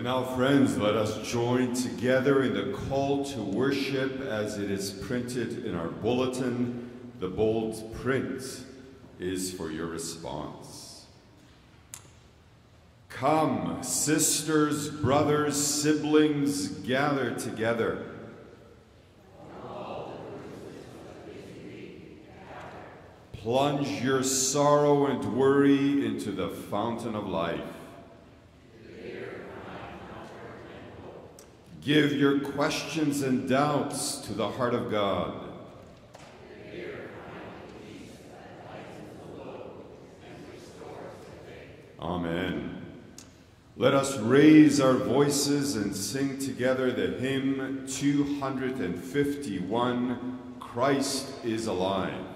And now, friends, let us join together in the call to worship as it is printed in our bulletin. The bold print is for your response. Come, sisters, brothers, siblings, gather together. Plunge your sorrow and worry into the fountain of life. Give your questions and doubts to the heart of God. Amen. Let us raise our voices and sing together the hymn 251 Christ is Alive.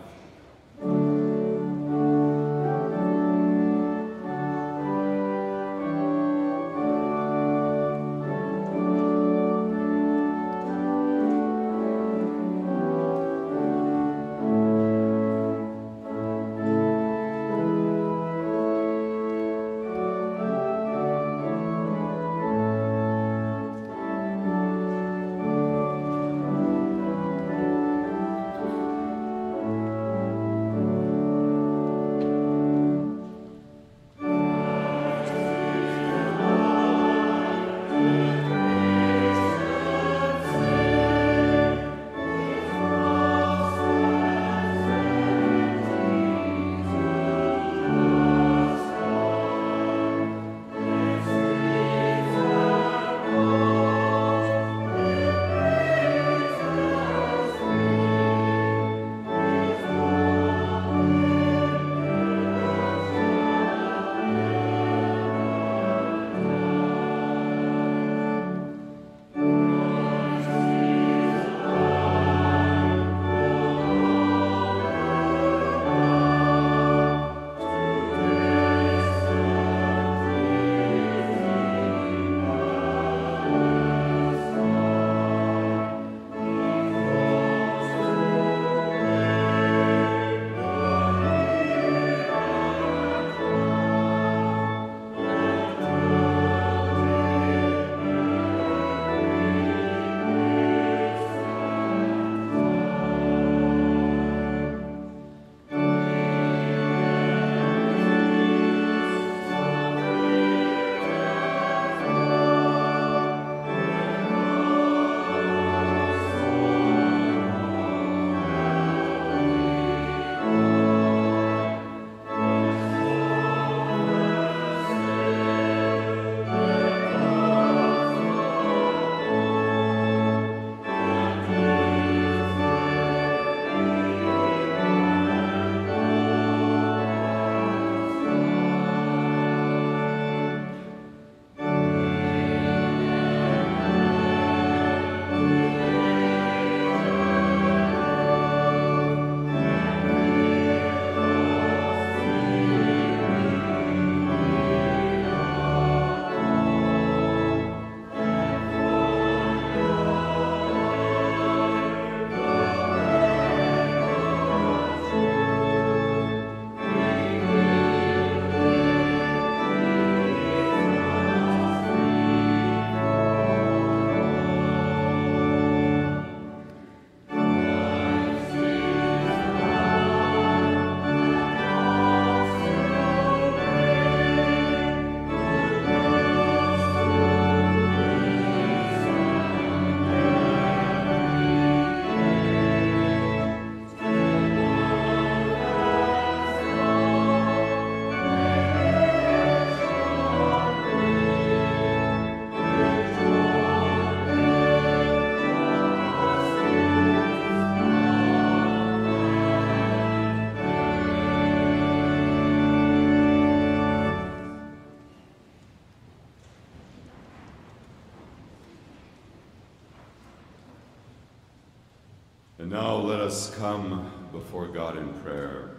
Come before God in prayer.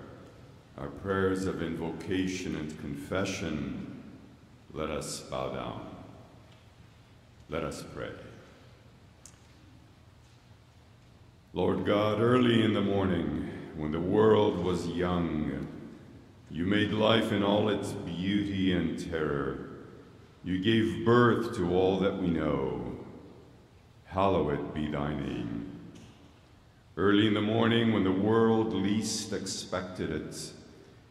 Our prayers of invocation and confession, let us bow down. Let us pray. Lord God, early in the morning, when the world was young, you made life in all its beauty and terror. You gave birth to all that we know. Hallowed be thy name. Early in the morning, when the world least expected it,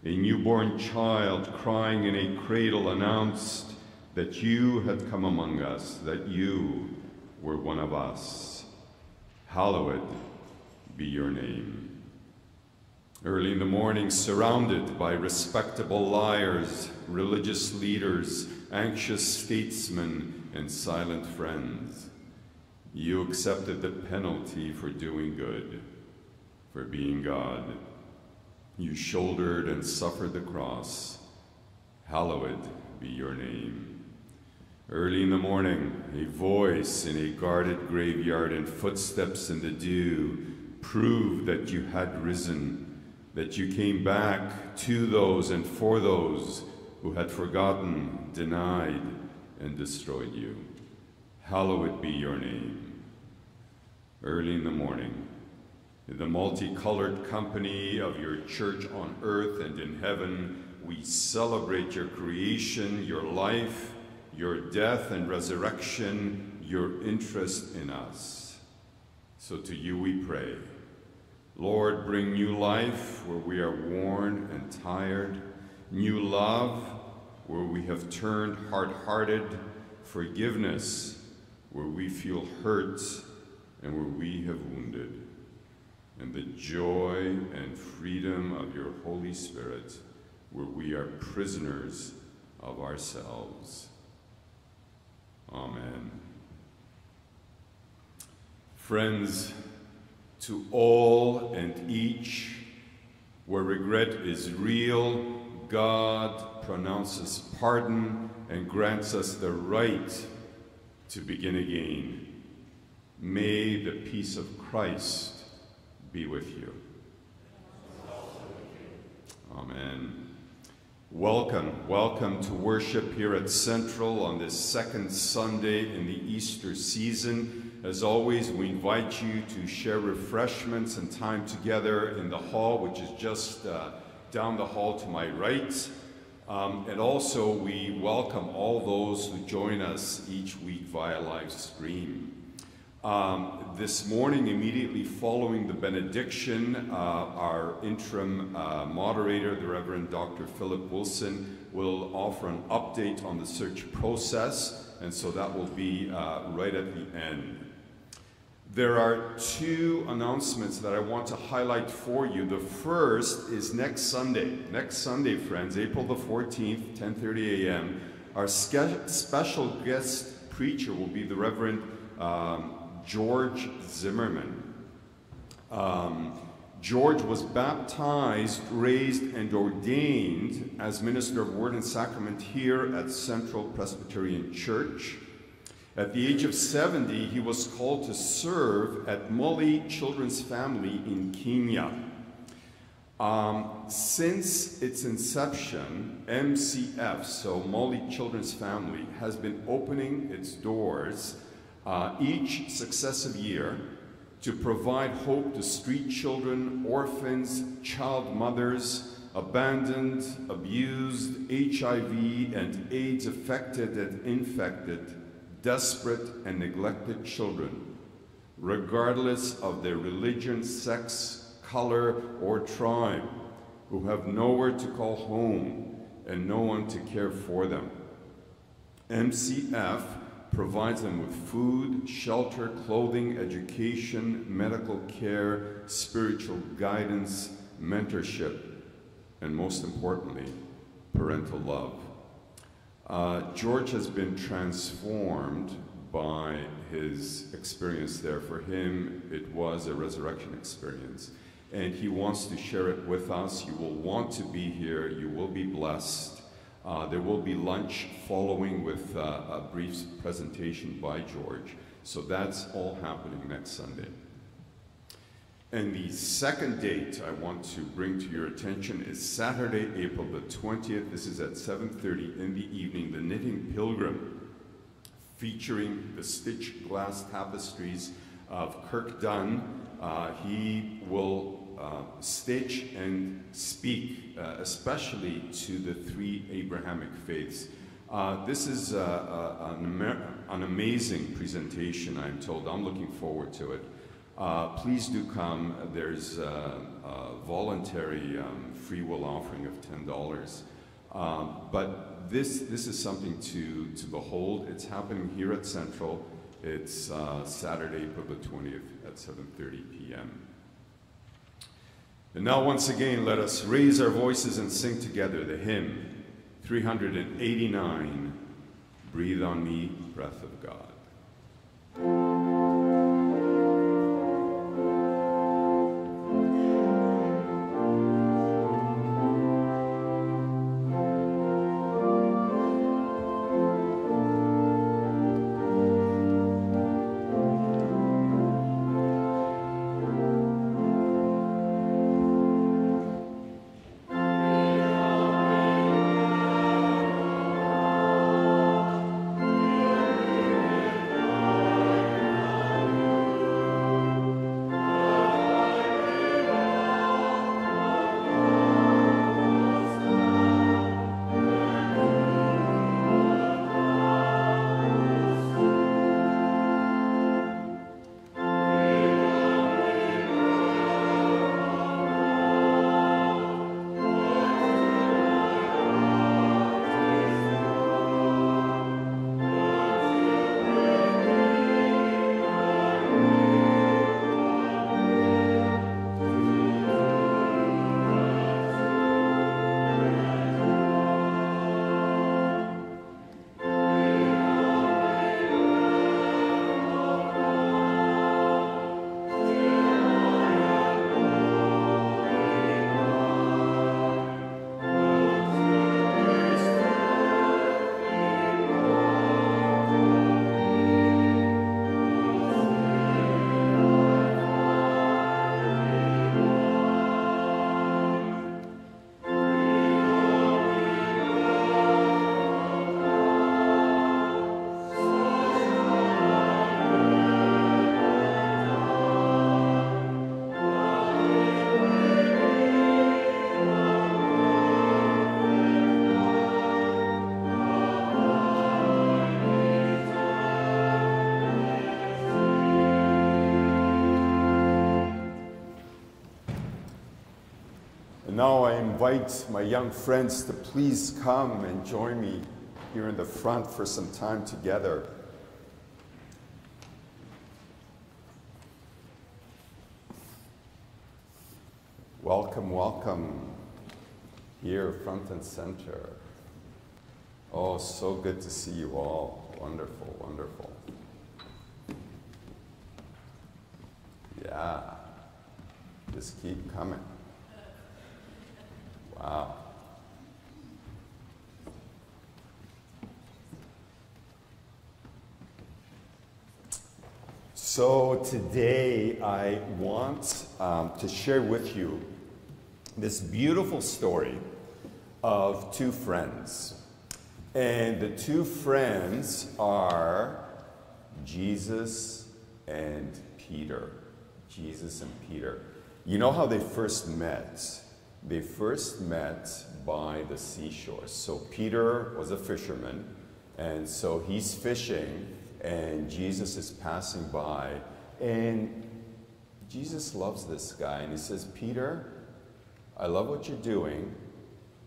a newborn child crying in a cradle announced that you had come among us, that you were one of us. Hallowed be your name. Early in the morning, surrounded by respectable liars, religious leaders, anxious statesmen, and silent friends, you accepted the penalty for doing good, for being God. You shouldered and suffered the cross. Hallowed be your name. Early in the morning, a voice in a guarded graveyard and footsteps in the dew proved that you had risen, that you came back to those and for those who had forgotten, denied, and destroyed you. Hallowed be your name. Early in the morning, in the multicolored company of your church on earth and in heaven, we celebrate your creation, your life, your death and resurrection, your interest in us. So to you we pray. Lord, bring new life where we are worn and tired, new love where we have turned hard-hearted, forgiveness where we feel hurt and where we have wounded, and the joy and freedom of your Holy Spirit where we are prisoners of ourselves. Amen. Friends, to all and each, where regret is real, God pronounces pardon and grants us the right to begin again. May the peace of Christ be with you. Amen. Welcome, welcome to worship here at Central on this second Sunday in the Easter season. As always, we invite you to share refreshments and time together in the hall, which is just uh, down the hall to my right. Um, and also, we welcome all those who join us each week via live stream. Um, this morning, immediately following the benediction, uh, our interim uh, moderator, the Reverend Dr. Philip Wilson, will offer an update on the search process, and so that will be uh, right at the end. There are two announcements that I want to highlight for you. The first is next Sunday. Next Sunday, friends, April the 14th, 10.30 a.m., our special guest preacher will be the Reverend um, George Zimmerman. Um, George was baptized, raised, and ordained as minister of Word and Sacrament here at Central Presbyterian Church. At the age of 70, he was called to serve at Mully Children's Family in Kenya. Um, since its inception, MCF, so Mully Children's Family, has been opening its doors uh, each successive year to provide hope to street children, orphans, child mothers, abandoned, abused, HIV and AIDS affected and infected, desperate and neglected children, regardless of their religion, sex, color, or tribe, who have nowhere to call home and no one to care for them. MCF provides them with food, shelter, clothing, education, medical care, spiritual guidance, mentorship, and most importantly, parental love. Uh, George has been transformed by his experience there. For him, it was a resurrection experience. And he wants to share it with us. You will want to be here. You will be blessed. Uh, there will be lunch following with uh, a brief presentation by George. So that's all happening next Sunday. And the second date I want to bring to your attention is Saturday, April the 20th. This is at 7.30 in the evening, the Knitting Pilgrim, featuring the stitched glass tapestries of Kirk Dunn. Uh, he will uh, stitch and speak, uh, especially to the three Abrahamic faiths. Uh, this is uh, uh, an, an, amazing presentation, I'm told. I'm looking forward to it. Uh, please do come. There's a, voluntary um, free will offering of $10. Um, but this, this is something to, to behold. It's happening here at Central. It's Saturday, April the 20th at 7.30 p.m. And now once again, let us raise our voices and sing together the hymn 389, Breathe on Me, Breath of God. Now I invite my young friends to please come and join me here in the front for some time together. Welcome, welcome here, front and center. Oh, so good to see you all. Wonderful, wonderful. Yeah, just keep coming. Wow. So today I want um, to share with you this beautiful story of two friends. And the two friends are Jesus and Peter. Jesus and Peter. You know how they first met? They first met by the seashore. So Peter was a fisherman, and so he's fishing, and Jesus is passing by, and Jesus loves this guy, and he says, Peter, I love what you're doing,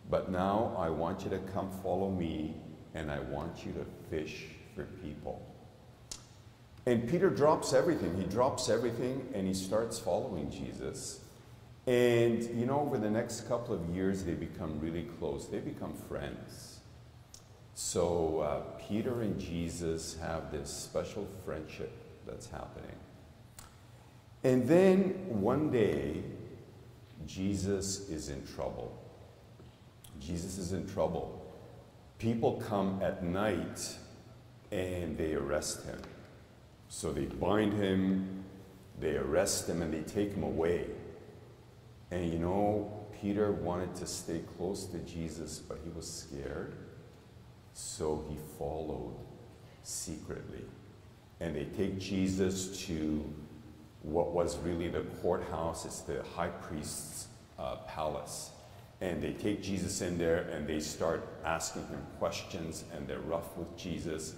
but now I want you to come follow me, and I want you to fish for people. And Peter drops everything. He drops everything and he starts following Jesus. And you know, over the next couple of years, they become really close. They become friends. So uh, Peter and Jesus have this special friendship that's happening. And then one day, Jesus is in trouble. Jesus is in trouble. People come at night and they arrest him. So they bind him, they arrest him, and they take him away. And you know, Peter wanted to stay close to Jesus, but he was scared. So he followed secretly. And they take Jesus to what was really the courthouse, it's the high priest's uh, palace. And they take Jesus in there and they start asking him questions and they're rough with Jesus.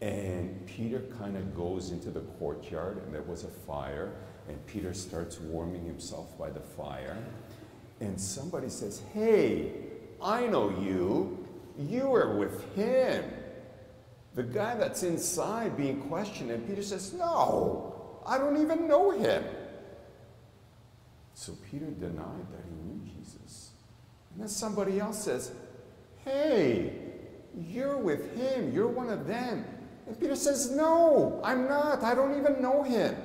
And Peter kind of goes into the courtyard and there was a fire. And Peter starts warming himself by the fire. And somebody says, Hey, I know you. You were with him. The guy that's inside being questioned. And Peter says, No, I don't even know him. So Peter denied that he knew Jesus. And then somebody else says, Hey, you're with him. You're one of them. And Peter says, No, I'm not. I don't even know him.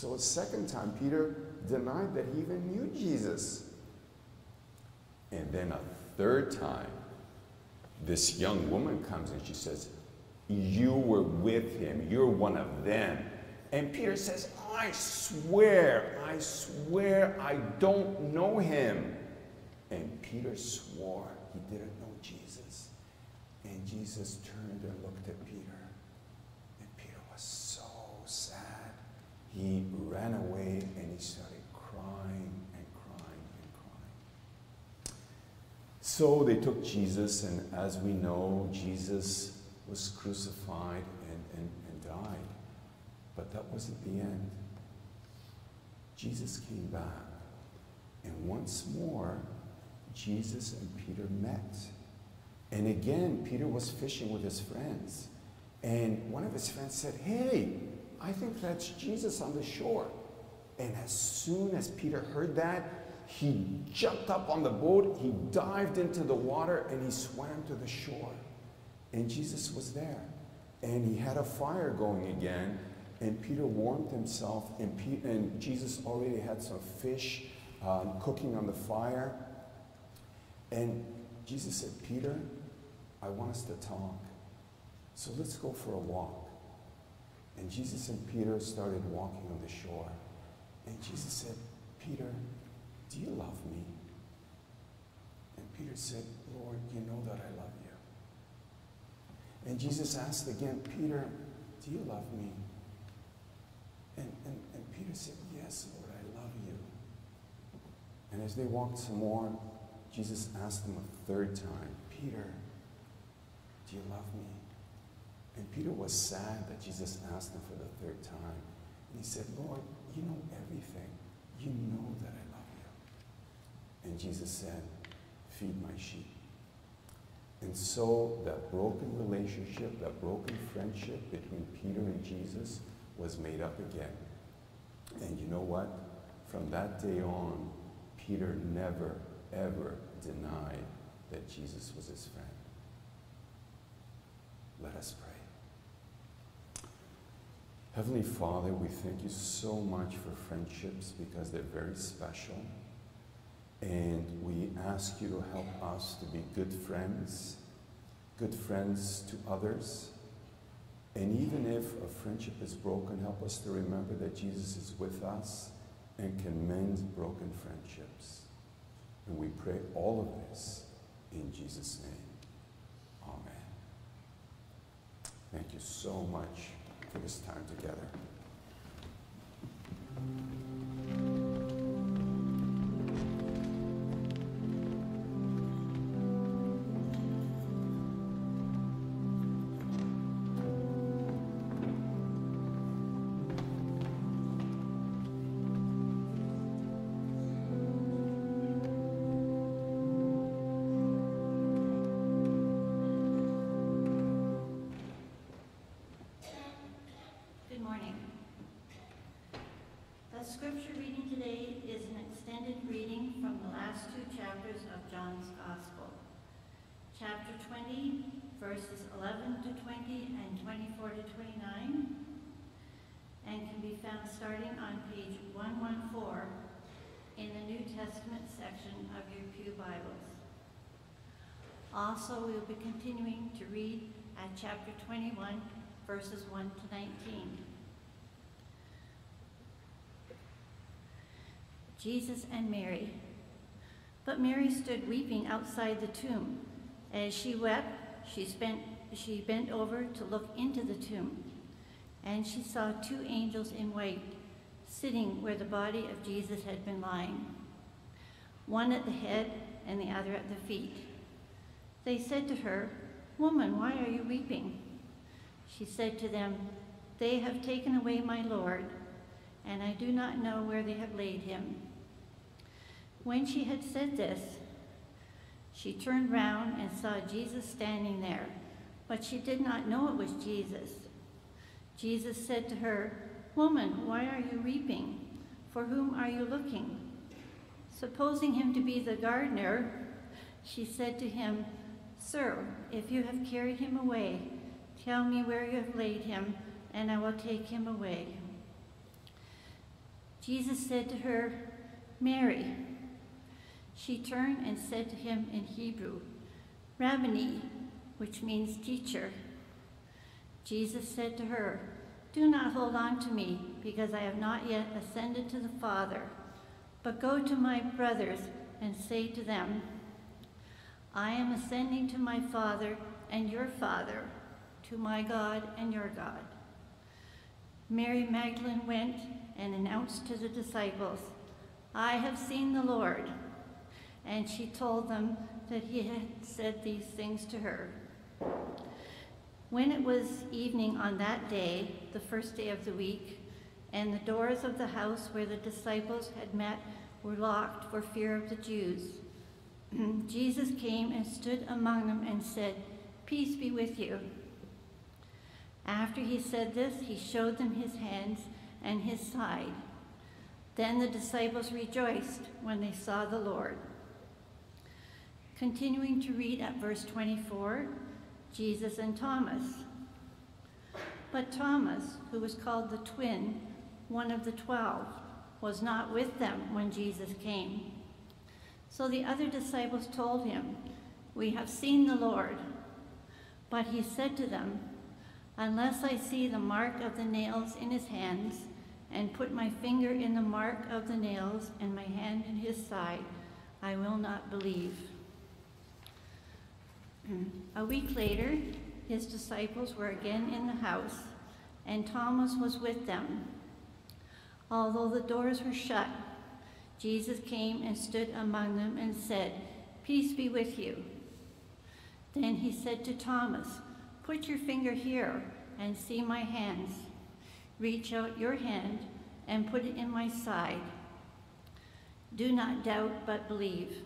So a second time, Peter denied that he even knew Jesus. And then a third time, this young woman comes and she says, You were with him. You're one of them. And Peter says, I swear, I swear I don't know him. And Peter swore he didn't know Jesus. And Jesus turned and looked at Peter. And Peter was so sad. He ran away and he started crying and crying and crying. So they took Jesus, and as we know, Jesus was crucified and, and, and died. But that wasn't the end. Jesus came back. And once more, Jesus and Peter met. And again, Peter was fishing with his friends. And one of his friends said, Hey, I think that's Jesus on the shore. And as soon as Peter heard that, he jumped up on the boat, he dived into the water, and he swam to the shore. And Jesus was there. And he had a fire going again. And Peter warmed himself, and, Pe- and Jesus already had some fish um, cooking on the fire. And Jesus said, Peter, I want us to talk. So let's go for a walk. And Jesus and Peter started walking on the shore. And Jesus said, Peter, do you love me? And Peter said, Lord, you know that I love you. And Jesus asked again, Peter, do you love me? And, and, and Peter said, Yes, Lord, I love you. And as they walked some more, Jesus asked him a third time, Peter, do you love me? And Peter was sad that Jesus asked him for the third time. And he said, Lord, you know everything. You know that I love you. And Jesus said, Feed my sheep. And so that broken relationship, that broken friendship between Peter and Jesus was made up again. And you know what? From that day on, Peter never, ever denied that Jesus was his friend. Let us pray. Heavenly Father, we thank you so much for friendships because they're very special. And we ask you to help us to be good friends, good friends to others. And even if a friendship is broken, help us to remember that Jesus is with us and can mend broken friendships. And we pray all of this in Jesus' name. Amen. Thank you so much this time together. Also, we will be continuing to read at chapter 21, verses 1 to 19. Jesus and Mary. But Mary stood weeping outside the tomb. As she wept, she, spent, she bent over to look into the tomb, and she saw two angels in white sitting where the body of Jesus had been lying. one at the head and the other at the feet. They said to her, Woman, why are you weeping? She said to them, They have taken away my Lord, and I do not know where they have laid him. When she had said this, she turned round and saw Jesus standing there, but she did not know it was Jesus. Jesus said to her, Woman, why are you weeping? For whom are you looking? Supposing him to be the gardener, she said to him, Sir, if you have carried him away, tell me where you have laid him, and I will take him away. Jesus said to her, Mary. She turned and said to him in Hebrew, Rabboni, which means teacher. Jesus said to her, Do not hold on to me, because I have not yet ascended to the Father, but go to my brothers and say to them, I am ascending to my Father and your Father, to my God and your God. Mary Magdalene went and announced to the disciples, I have seen the Lord. And she told them that he had said these things to her. When it was evening on that day, the first day of the week, and the doors of the house where the disciples had met were locked for fear of the Jews, Jesus came and stood among them and said, Peace be with you. After he said this, he showed them his hands and his side. Then the disciples rejoiced when they saw the Lord. Continuing to read at verse 24, Jesus and Thomas. But Thomas, who was called the twin, one of the twelve, was not with them when Jesus came. So the other disciples told him, We have seen the Lord. But he said to them, Unless I see the mark of the nails in his hands, and put my finger in the mark of the nails, and my hand in his side, I will not believe. A week later, his disciples were again in the house, and Thomas was with them. Although the doors were shut, Jesus came and stood among them and said, Peace be with you. Then he said to Thomas, Put your finger here and see my hands. Reach out your hand and put it in my side. Do not doubt, but believe.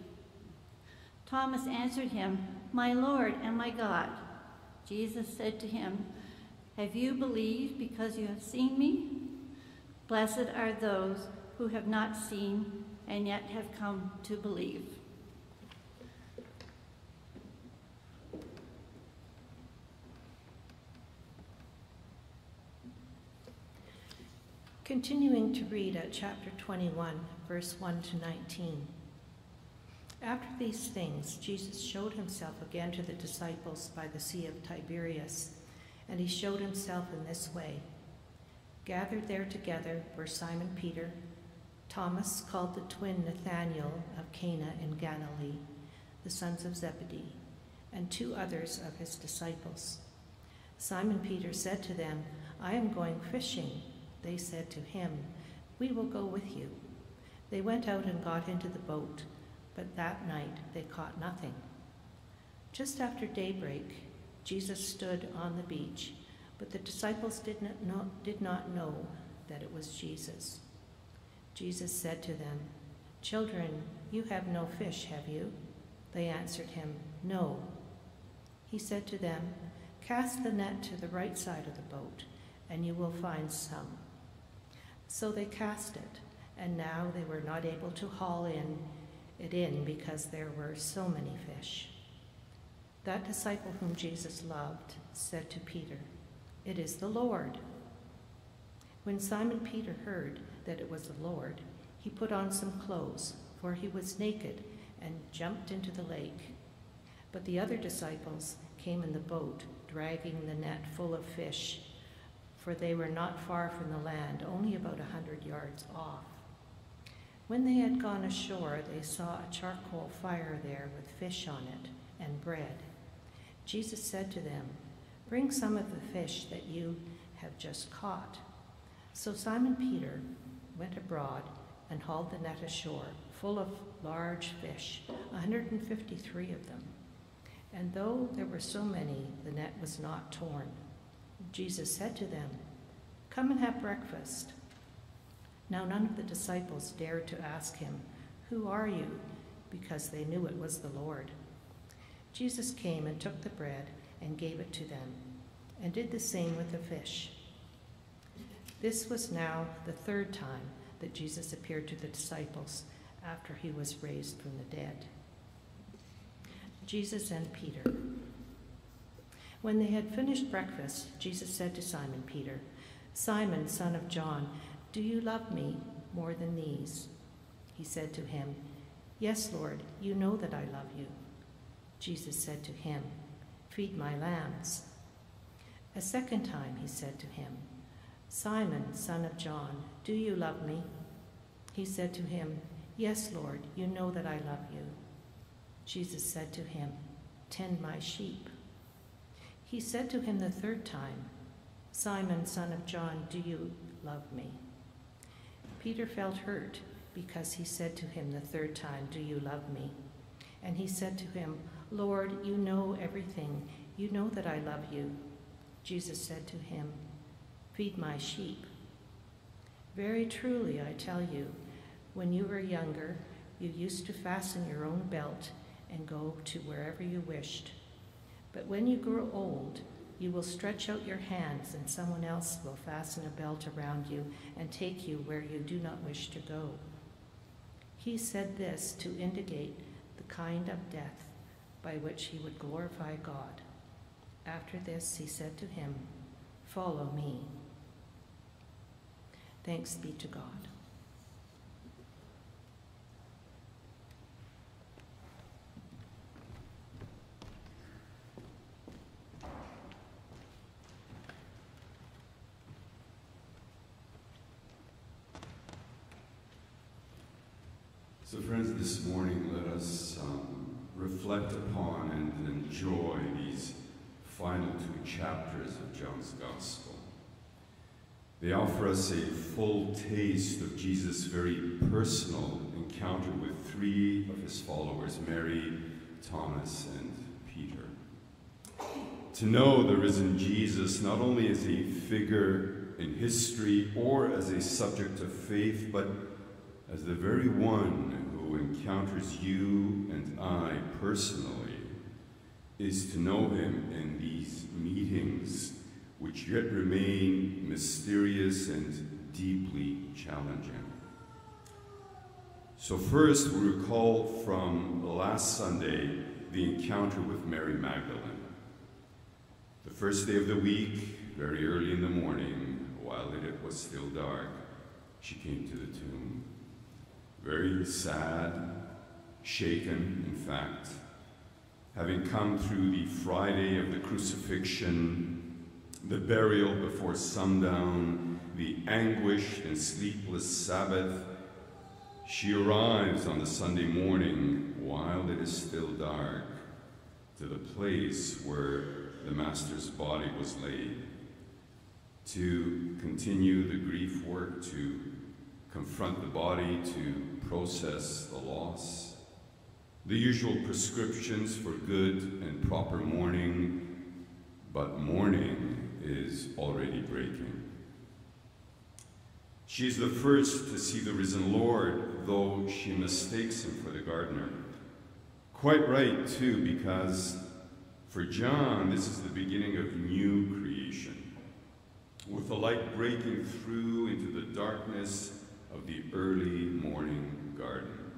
Thomas answered him, My Lord and my God. Jesus said to him, Have you believed because you have seen me? Blessed are those who have not seen and yet have come to believe. Continuing to read at chapter 21, verse 1 to 19. After these things, Jesus showed himself again to the disciples by the Sea of Tiberias, and he showed himself in this way. Gathered there together were Simon Peter, Thomas called the twin Nathanael of Cana in Galilee, the sons of Zebedee, and two others of his disciples. Simon Peter said to them, I am going fishing. They said to him, We will go with you. They went out and got into the boat, but that night they caught nothing. Just after daybreak, Jesus stood on the beach, but the disciples did not know, did not know that it was Jesus. Jesus said to them, Children, you have no fish, have you? They answered him, No. He said to them, Cast the net to the right side of the boat, and you will find some. So they cast it, and now they were not able to haul in it in because there were so many fish. That disciple whom Jesus loved said to Peter, It is the Lord. When Simon Peter heard that it was the Lord, he put on some clothes, for he was naked, and jumped into the lake. But the other disciples came in the boat, dragging the net full of fish for they were not far from the land, only about a hundred yards off. When they had gone ashore, they saw a charcoal fire there with fish on it and bread. Jesus said to them, Bring some of the fish that you have just caught. So Simon Peter went abroad and hauled the net ashore full of large fish, 153 of them. And though there were so many, the net was not torn. Jesus said to them, Come and have breakfast. Now none of the disciples dared to ask him, Who are you? because they knew it was the Lord. Jesus came and took the bread and gave it to them, and did the same with the fish. This was now the third time that Jesus appeared to the disciples after he was raised from the dead. Jesus and Peter. When they had finished breakfast, Jesus said to Simon Peter, Simon, son of John, do you love me more than these? He said to him, Yes, Lord, you know that I love you. Jesus said to him, Feed my lambs. A second time he said to him, Simon, son of John, do you love me? He said to him, Yes, Lord, you know that I love you. Jesus said to him, Tend my sheep. He said to him the third time, Simon, son of John, do you love me? Peter felt hurt because he said to him the third time, Do you love me? And he said to him, Lord, you know everything. You know that I love you. Jesus said to him, Feed my sheep. Very truly, I tell you, when you were younger, you used to fasten your own belt and go to wherever you wished. But when you grow old, you will stretch out your hands, and someone else will fasten a belt around you and take you where you do not wish to go. He said this to indicate the kind of death by which he would glorify God. After this, he said to him, Follow me. Thanks be to God. So, friends, this morning let us um, reflect upon and enjoy these final two chapters of John's Gospel. They offer us a full taste of Jesus' very personal encounter with three of his followers Mary, Thomas, and Peter. To know the risen Jesus not only as a figure in history or as a subject of faith, but as the very one who encounters you and I personally is to know him in these meetings, which yet remain mysterious and deeply challenging. So, first, we recall from last Sunday the encounter with Mary Magdalene. The first day of the week, very early in the morning, while it was still dark, she came to the tomb very sad, shaken, in fact, having come through the Friday of the crucifixion, the burial before sundown, the anguished and sleepless Sabbath, she arrives on the Sunday morning while it is still dark to the place where the Master's body was laid to continue the grief work, to confront the body, to process the loss. The usual prescriptions for good and proper mourning, but mourning is already breaking. She's the first to see the risen Lord, though she mistakes him for the gardener. Quite right, too, because for John, this is the beginning of new creation, with the light breaking through into the darkness of the early morning garden.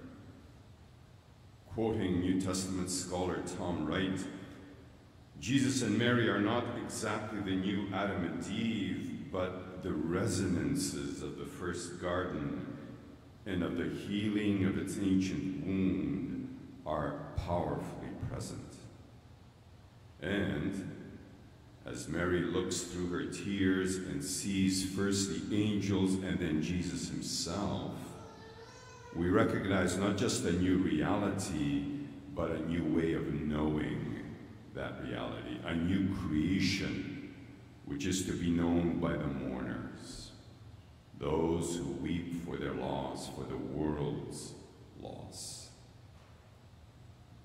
Quoting New Testament scholar Tom Wright, Jesus and Mary are not exactly the new Adam and Eve, but the resonances of the first garden and of the healing of its ancient wound are powerfully present. And as Mary looks through her tears and sees first the angels and then Jesus himself, we recognize not just a new reality, but a new way of knowing that reality, a new creation, which is to be known by the mourners, those who weep for their loss, for the world's loss.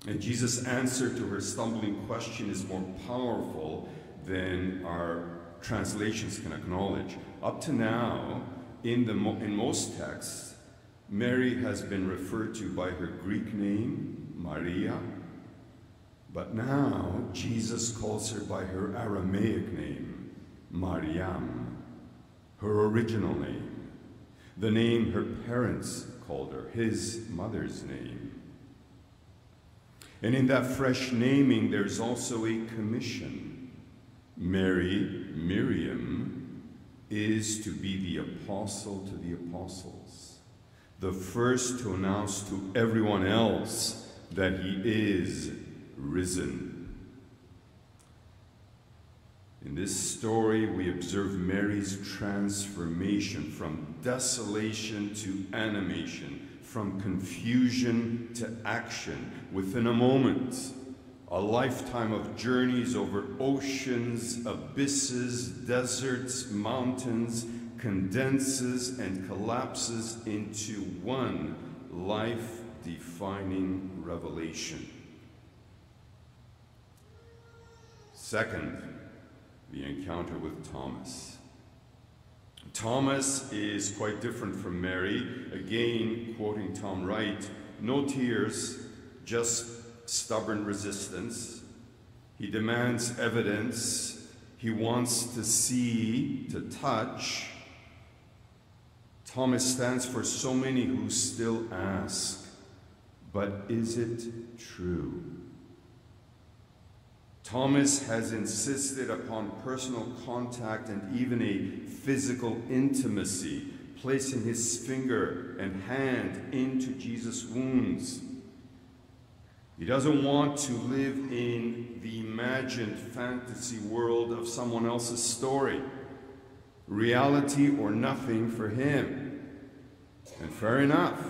And Jesus' answer to her stumbling question is more powerful than our translations can acknowledge. Up to now, in, the, in most texts, Mary has been referred to by her Greek name, Maria, but now Jesus calls her by her Aramaic name, Mariam, her original name, the name her parents called her, his mother's name. And in that fresh naming, there's also a commission. Mary, Miriam, is to be the apostle to the apostles, the first to announce to everyone else that he is risen. In this story, we observe Mary's transformation from desolation to animation, from confusion to action within a moment. A lifetime of journeys over oceans, abysses, deserts, mountains condenses and collapses into one life defining revelation. Second, the encounter with Thomas. Thomas is quite different from Mary. Again, quoting Tom Wright, no tears, just stubborn resistance. He demands evidence. He wants to see, to touch. Thomas stands for so many who still ask, but is it true? Thomas has insisted upon personal contact and even a physical intimacy, placing his finger and hand into Jesus' wounds. He doesn't want to live in the imagined fantasy world of someone else's story. Reality or nothing for him. And fair enough.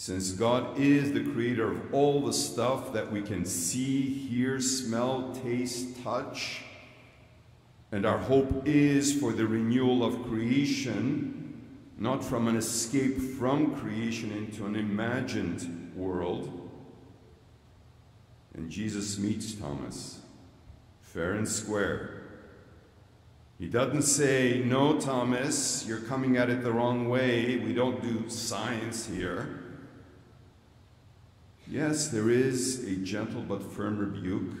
Since God is the creator of all the stuff that we can see, hear, smell, taste, touch, and our hope is for the renewal of creation, not from an escape from creation into an imagined world. And Jesus meets Thomas, fair and square. He doesn't say, No, Thomas, you're coming at it the wrong way. We don't do science here. Yes, there is a gentle but firm rebuke.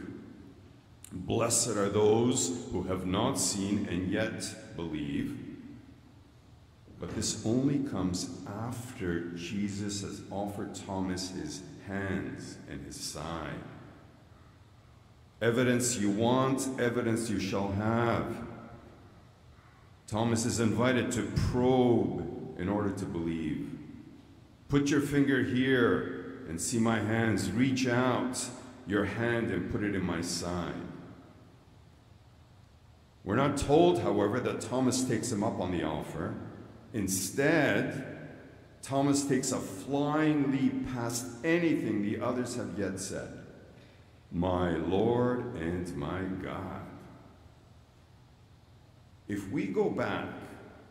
Blessed are those who have not seen and yet believe. But this only comes after Jesus has offered Thomas his hands and his side. Evidence you want, evidence you shall have. Thomas is invited to probe in order to believe. Put your finger here and see my hands, reach out your hand and put it in my side. We're not told, however, that Thomas takes him up on the offer. Instead, Thomas takes a flying leap past anything the others have yet said. My Lord and my God. If we go back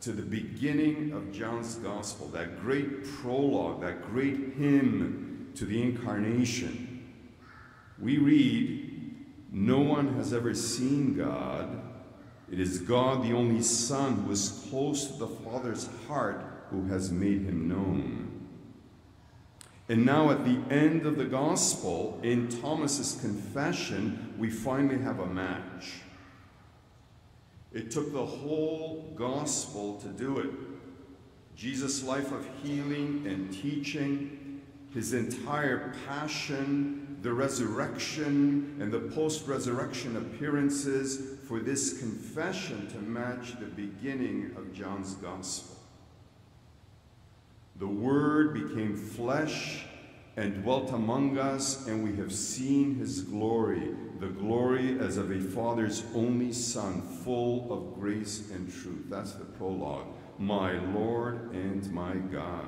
to the beginning of John's Gospel, that great prologue, that great hymn to the incarnation, we read, No one has ever seen God. It is God, the only Son, who is close to the Father's heart, who has made him known. And now, at the end of the Gospel, in Thomas's confession, we finally have a match. It took the whole Gospel to do it. Jesus' life of healing and teaching, his entire passion, the resurrection, and the post resurrection appearances for this confession to match the beginning of John's Gospel. The Word became flesh and dwelt among us, and we have seen his glory, the glory as of a Father's only Son, full of grace and truth. That's the prologue. My Lord and my God.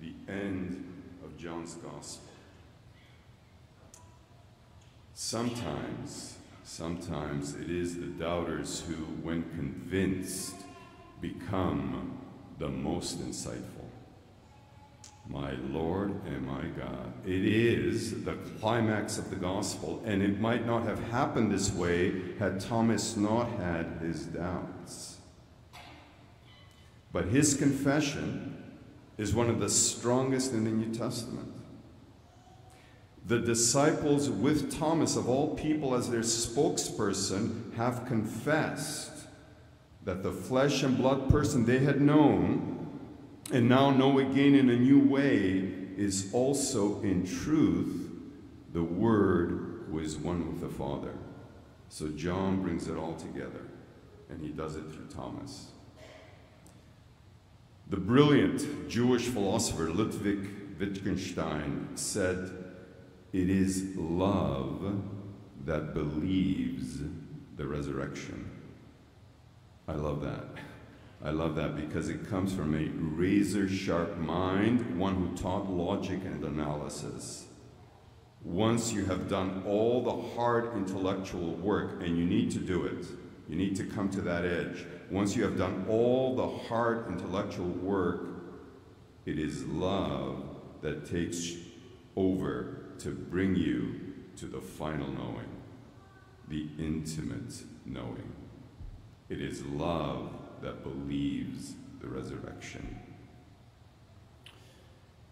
The end John's Gospel. Sometimes, sometimes it is the doubters who, when convinced, become the most insightful. my Lord and my God. It is the climax of the gospel, and it might not have happened this way had Thomas not had his doubts. But his confession is one of the strongest in the New Testament. The disciples, with Thomas, of all people, as their spokesperson, have confessed that the flesh and blood person they had known and now know again in a new way is also in truth the Word who is one with the Father. So John brings it all together, and he does it through Thomas. The brilliant Jewish philosopher Ludwig Wittgenstein said, It is love that believes the resurrection. I love that. I love that because it comes from a razor sharp mind, one who taught logic and analysis. Once you have done all the hard intellectual work, and you need to do it, you need to come to that edge. Once you have done all the hard intellectual work, it is love that takes over to bring you to the final knowing, the intimate knowing. It is love that believes the resurrection.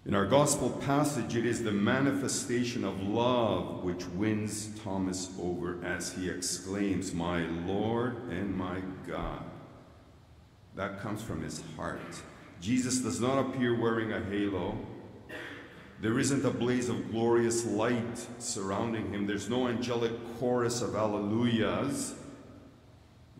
In our gospel passage, it is the manifestation of love which wins Thomas over as he exclaims, My Lord and my God. That comes from his heart. Jesus does not appear wearing a halo. There isn't a blaze of glorious light surrounding him. There's no angelic chorus of alleluias.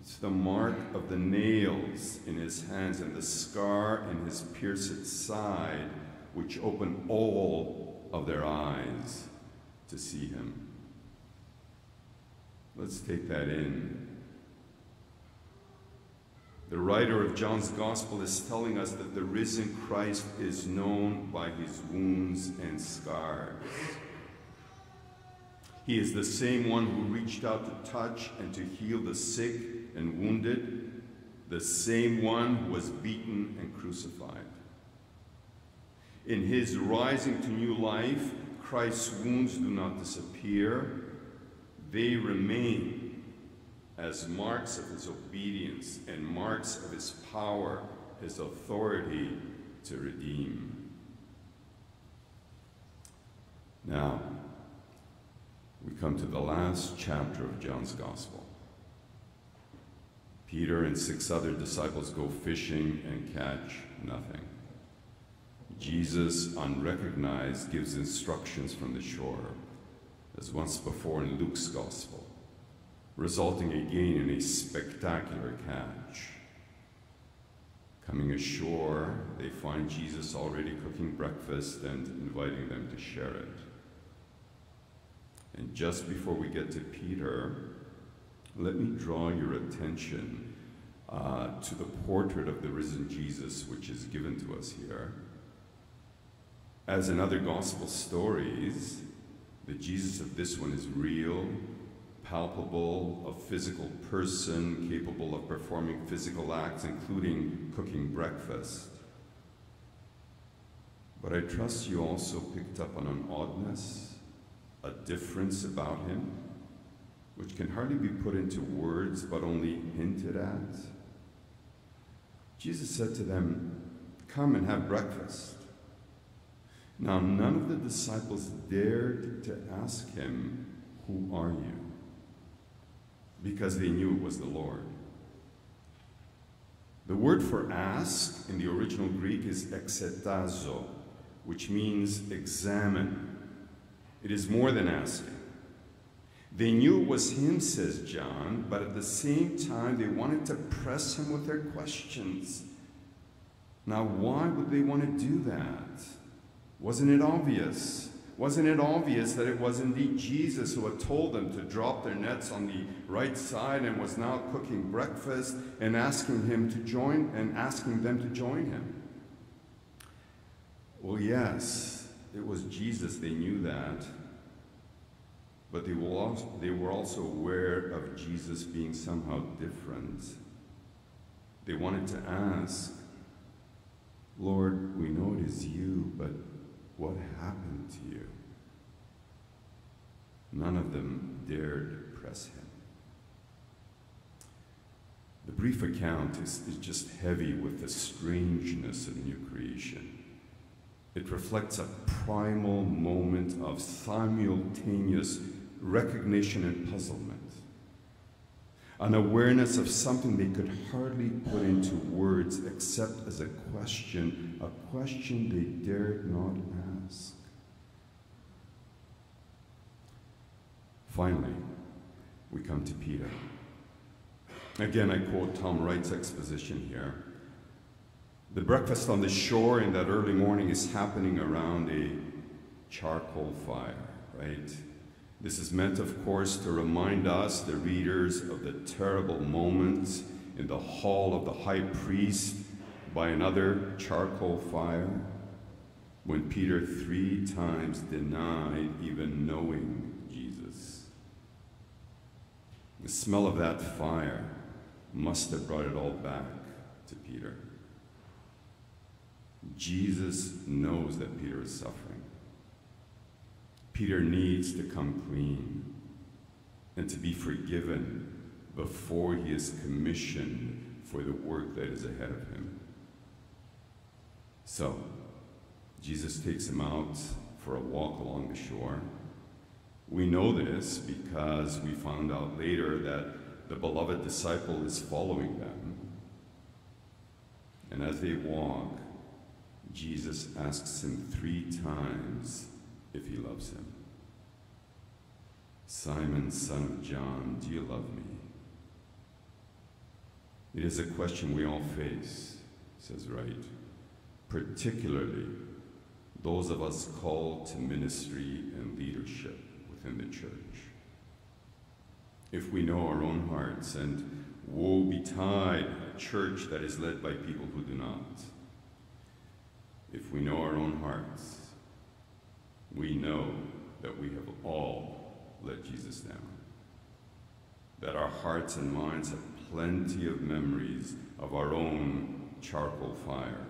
It's the mark of the nails in his hands and the scar in his pierced side, which open all of their eyes to see him. Let's take that in. The writer of John's Gospel is telling us that the risen Christ is known by his wounds and scars. He is the same one who reached out to touch and to heal the sick and wounded, the same one who was beaten and crucified. In his rising to new life, Christ's wounds do not disappear, they remain as marks of his obedience and marks of his power, his authority to redeem. Now, we come to the last chapter of John's Gospel. Peter and six other disciples go fishing and catch nothing. Jesus, unrecognized, gives instructions from the shore, as once before in Luke's Gospel, resulting again in a spectacular catch. Coming ashore, they find Jesus already cooking breakfast and inviting them to share it. And just before we get to Peter, let me draw your attention uh, to the portrait of the risen Jesus, which is given to us here. As in other gospel stories, the Jesus of this one is real, palpable, a physical person capable of performing physical acts, including cooking breakfast. But I trust you also picked up on an oddness, a difference about him which can hardly be put into words but only hinted at. Jesus said to them, Come and have breakfast. Now, none of the disciples dared to ask him, Who are you? Because they knew it was the Lord. The word for ask in the original Greek is exetazo, which means examine. It is more than asking. They knew it was him, says John, but at the same time, they wanted to press him with their questions. Now, why would they want to do that? Wasn't it obvious? Wasn't it obvious that it was indeed Jesus who had told them to drop their nets on the right side and was now cooking breakfast and asking him to join and asking them to join him? Well, yes, it was Jesus, they knew that but they, will also, they were also aware of Jesus being somehow different. They wanted to ask, Lord, we know it is you, but what happened to you? None of them dared press him. The brief account is, is just heavy with the strangeness of new creation. It reflects a primal moment of simultaneous recognition and puzzlement, an awareness of something they could hardly put into words except as a question, a question they dared not ask. Finally, we come to Peter. Again, I quote Tom Wright's exposition here. The breakfast on the shore in that early morning is happening around a charcoal fire, right? This is meant, of course, to remind us, the readers, of the terrible moments in the hall of the high priest by another charcoal fire when Peter three times denied even knowing Jesus. The smell of that fire must have brought it all back to Peter. Jesus knows that Peter is suffering. Peter needs to come clean and to be forgiven before he is commissioned for the work that is ahead of him. So, Jesus takes him out for a walk along the shore. We know this because we found out later that the beloved disciple is following them. And as they walk, Jesus asks him three times if he loves him. Simon, son of John, do you love me? It is a question we all face, says Wright, particularly those of us called to ministry and leadership within the church. If we know our own hearts, and woe betide a church that is led by people who do not. If we know our own hearts, we know that we have all let Jesus down. That our hearts and minds have plenty of memories of our own charcoal fires,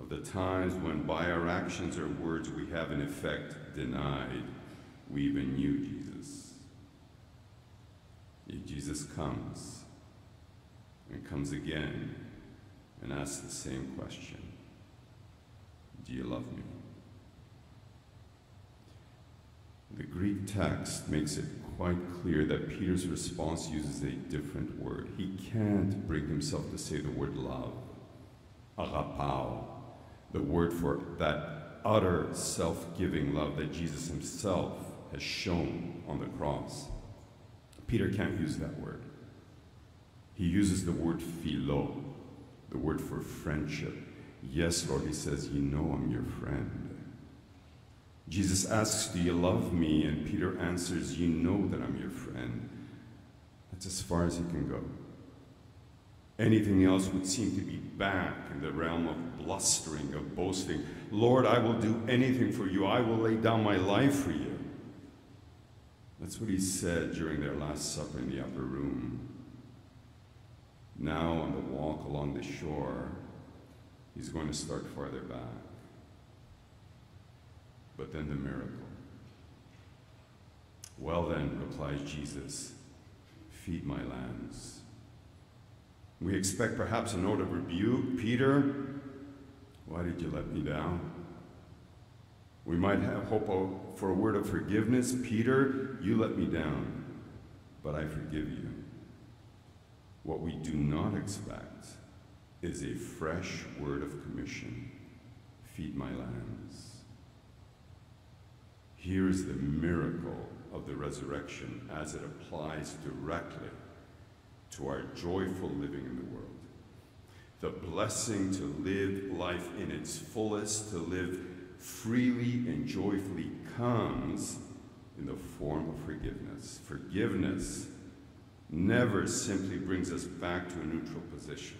of the times when by our actions or words we have in effect denied we even knew Jesus. Yet Jesus comes and comes again and asks the same question Do you love me? The Greek text makes it quite clear that Peter's response uses a different word. He can't bring himself to say the word love, agapao, the word for that utter self-giving love that Jesus himself has shown on the cross. Peter can't use that word. He uses the word philo, the word for friendship. Yes, Lord, he says, you know I'm your friend. Jesus asks, Do you love me? And Peter answers, You know that I'm your friend. That's as far as he can go. Anything else would seem to be back in the realm of blustering, of boasting. Lord, I will do anything for you. I will lay down my life for you. That's what he said during their Last Supper in the upper room. Now, on the walk along the shore, he's going to start farther back but then the miracle. Well, then, replies Jesus, feed my lambs. We expect perhaps a note of rebuke. Peter, why did you let me down? We might have hope for a word of forgiveness. Peter, you let me down, but I forgive you. What we do not expect is a fresh word of commission feed my lambs. Here is the miracle of the resurrection as it applies directly to our joyful living in the world. The blessing to live life in its fullest, to live freely and joyfully comes in the form of forgiveness. Forgiveness never simply brings us back to a neutral position.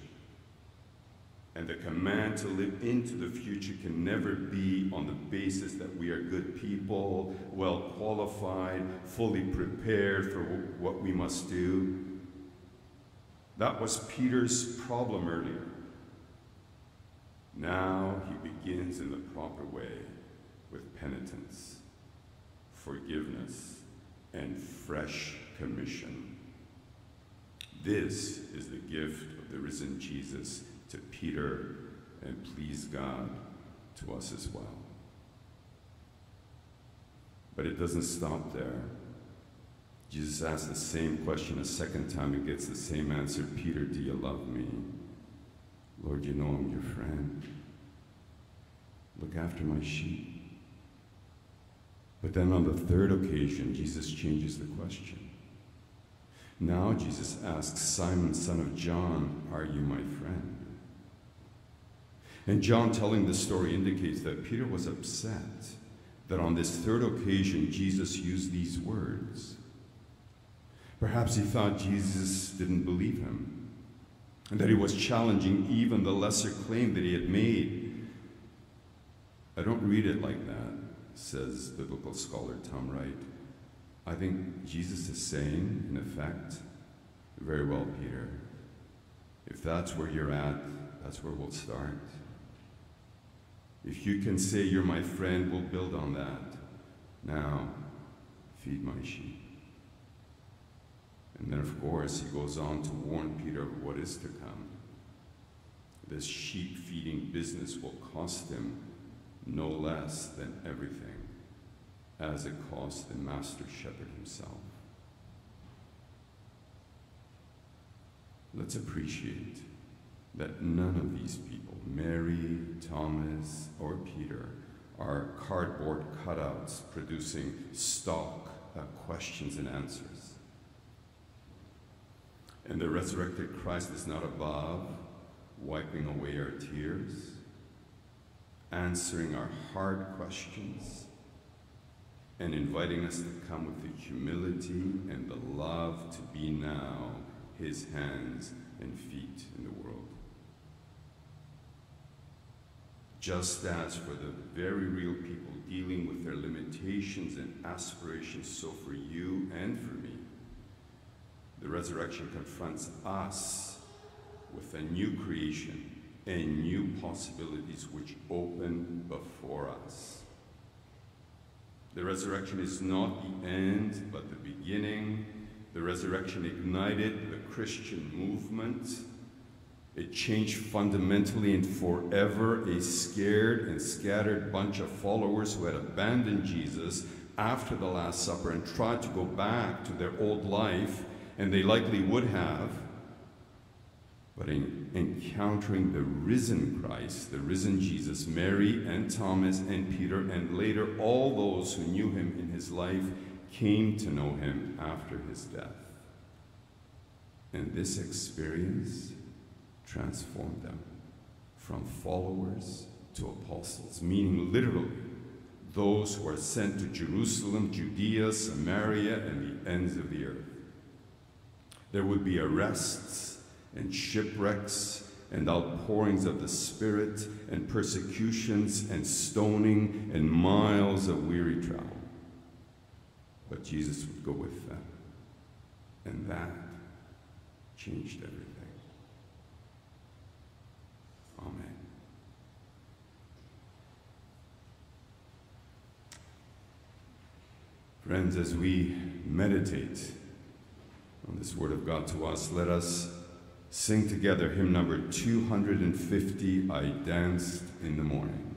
And the command to live into the future can never be on the basis that we are good people, well qualified, fully prepared for what we must do. That was Peter's problem earlier. Now he begins in the proper way with penitence, forgiveness, and fresh commission. This is the gift of the risen Jesus to Peter and please God to us as well. But it doesn't stop there. Jesus asks the same question a second time and gets the same answer Peter, do you love me? Lord, you know I'm your friend. Look after my sheep. But then on the third occasion, Jesus changes the question. Now Jesus asks Simon, son of John, Are you my friend? And John telling this story indicates that Peter was upset that on this third occasion Jesus used these words. Perhaps he thought Jesus didn't believe him, and that he was challenging even the lesser claim that he had made. I don't read it like that, says biblical scholar Tom Wright. I think Jesus is saying, in effect, very well, Peter, if that's where you're at, that's where we'll start. If you can say you're my friend, we'll build on that. Now, feed my sheep. And then, of course, he goes on to warn Peter of what is to come. This sheep feeding business will cost him no less than everything, as it cost the master shepherd himself. Let's appreciate that none of these people, Mary, Thomas, or Peter, are cardboard cutouts producing stock uh, questions and answers. And the resurrected Christ is not above wiping away our tears, answering our hard questions, and inviting us to come with the humility and the love to be now his hands and feet in the world. just as for the very real people dealing with their limitations and aspirations, so for you and for me, the resurrection confronts us with a new creation and new possibilities which open before us. The resurrection is not the end, but the beginning. The resurrection ignited the Christian movement it changed fundamentally and forever a scared and scattered bunch of followers who had abandoned Jesus after the Last Supper and tried to go back to their old life, and they likely would have. But in encountering the risen Christ, the risen Jesus, Mary and Thomas and Peter, and later all those who knew him in his life came to know him after his death. And this experience transformed them from followers to apostles, meaning literally those who are sent to Jerusalem, Judea, Samaria, and the ends of the earth. There would be arrests and shipwrecks and outpourings of the Spirit and persecutions and stoning and miles of weary travel. But Jesus would go with them. And that changed everything. Amen. Friends, as we meditate on this Word of God to us, let us sing together hymn number 250 I Danced in the Morning.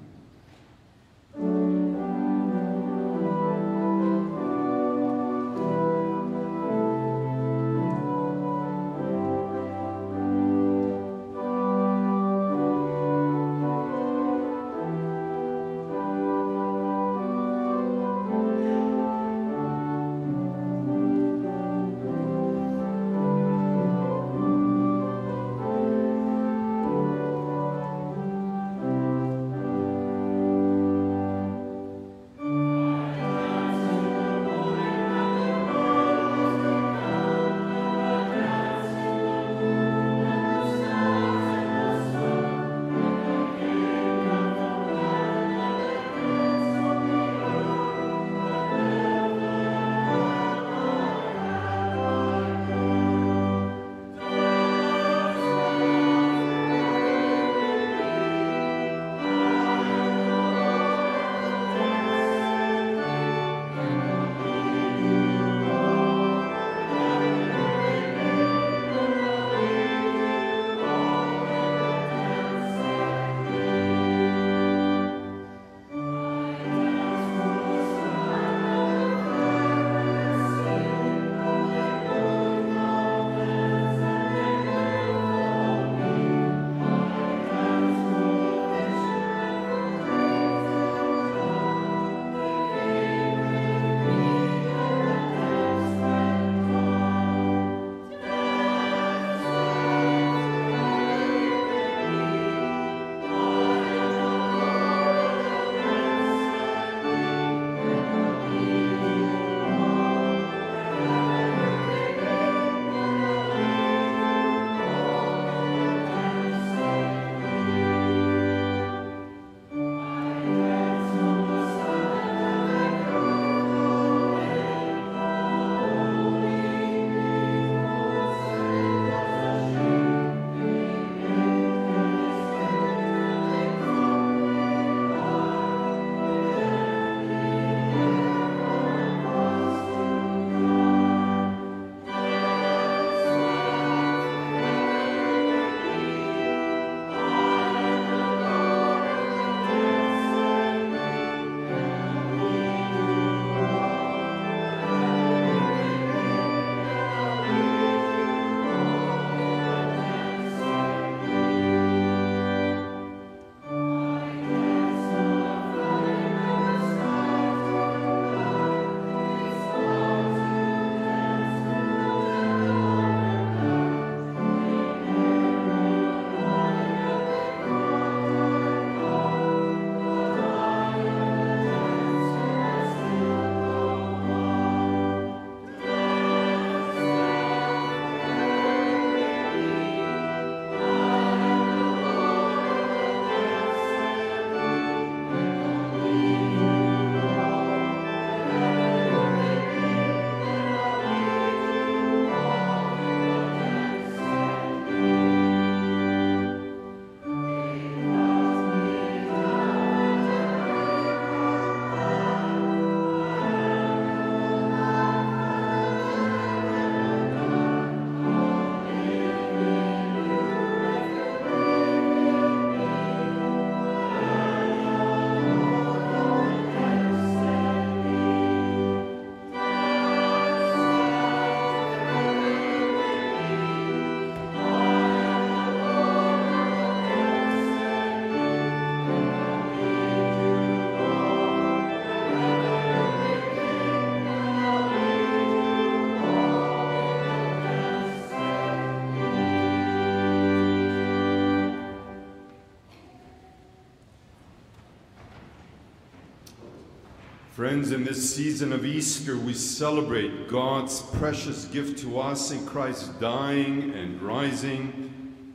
Friends, in this season of Easter, we celebrate God's precious gift to us in Christ's dying and rising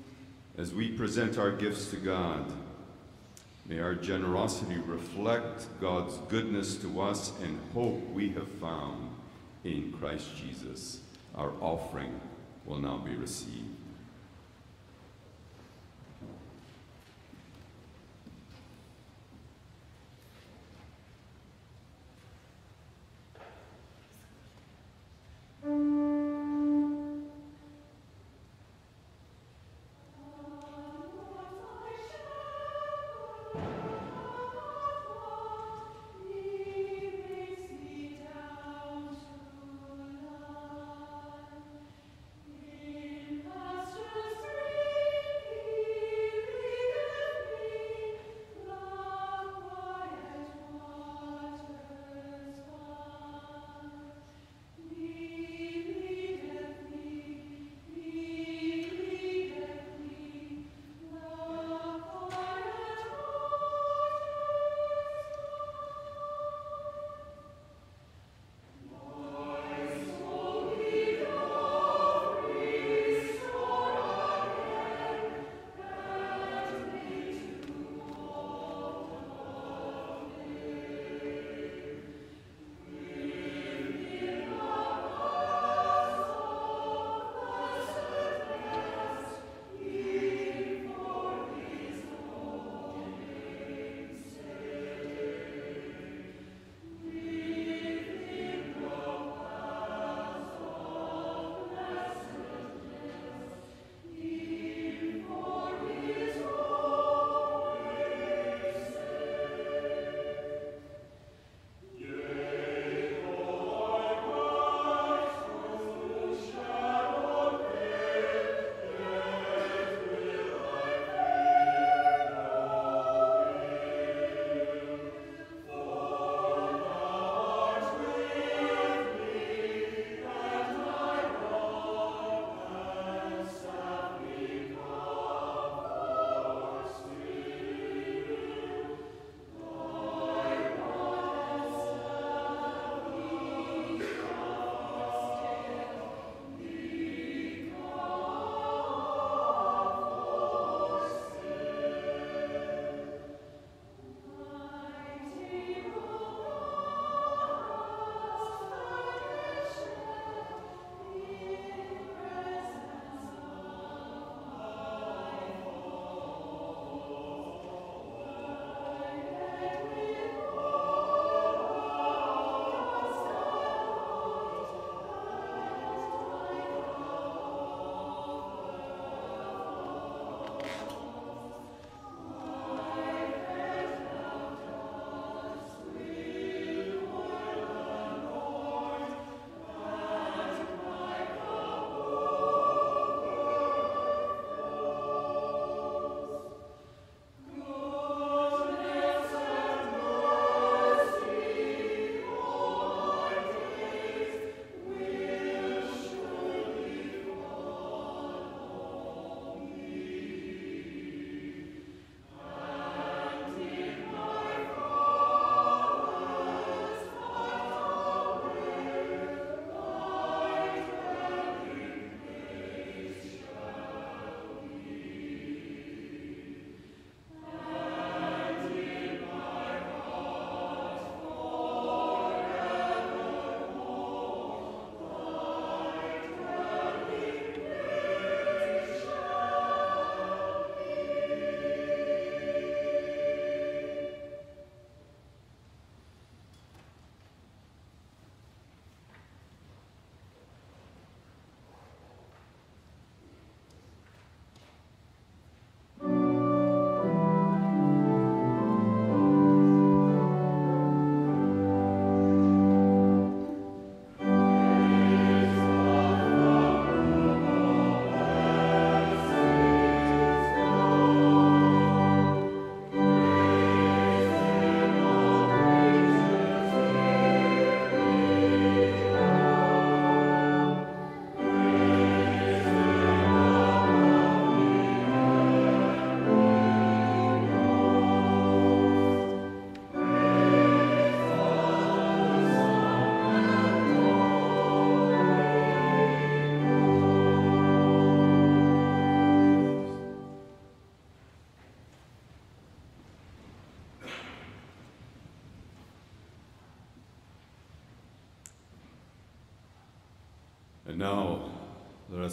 as we present our gifts to God. May our generosity reflect God's goodness to us and hope we have found in Christ Jesus. Our offering will now be received.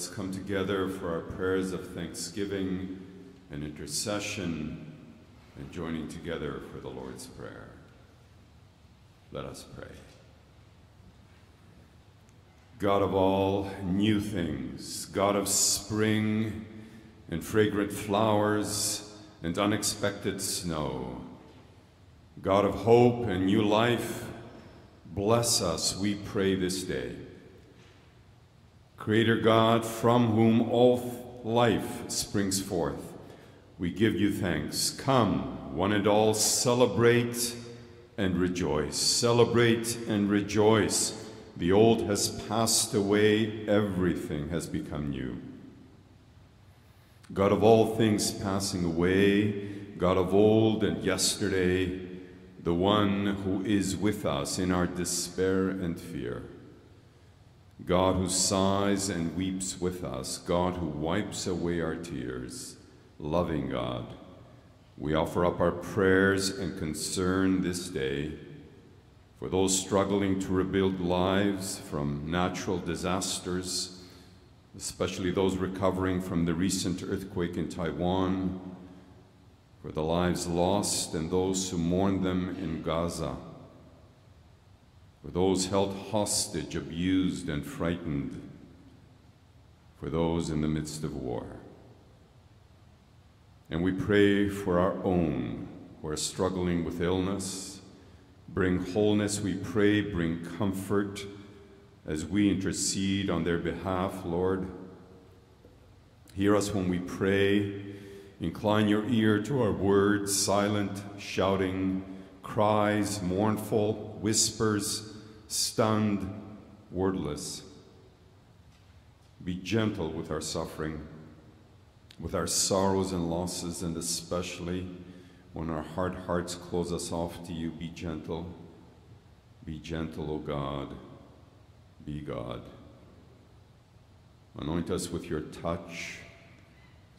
Let us come together for our prayers of thanksgiving and intercession and joining together for the Lord's Prayer. Let us pray. God of all new things, God of spring and fragrant flowers and unexpected snow, God of hope and new life, bless us, we pray this day. Creator God, from whom all life springs forth, we give you thanks. Come, one and all, celebrate and rejoice. Celebrate and rejoice. The old has passed away, everything has become new. God of all things passing away, God of old and yesterday, the one who is with us in our despair and fear. God who sighs and weeps with us, God who wipes away our tears, loving God, we offer up our prayers and concern this day for those struggling to rebuild lives from natural disasters, especially those recovering from the recent earthquake in Taiwan, for the lives lost and those who mourn them in Gaza for those held hostage, abused, and frightened, for those in the midst of war. And we pray for our own who are struggling with illness. Bring wholeness, we pray, bring comfort as we intercede on their behalf, Lord. Hear us when we pray. Incline your ear to our words, silent, shouting, cries, mournful, whispers, stunned, wordless. Be gentle with our suffering, with our sorrows and losses, and especially when our hard hearts close us off to you. Be gentle. Be gentle, O God. Be God. Anoint us with your touch